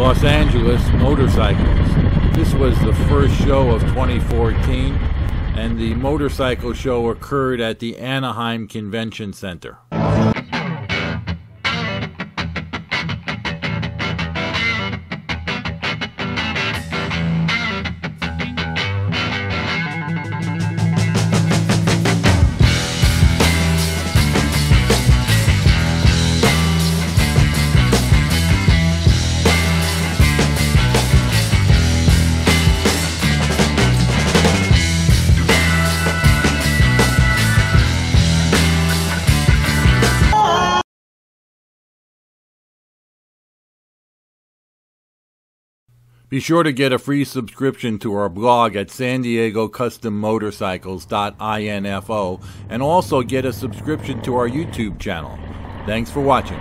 Los Angeles Motorcycles. This was the first show of 2014, and the motorcycle show occurred at the Anaheim Convention Center. Be sure to get a free subscription to our blog at san diego custom motorcycles.info and also get a subscription to our YouTube channel. Thanks for watching.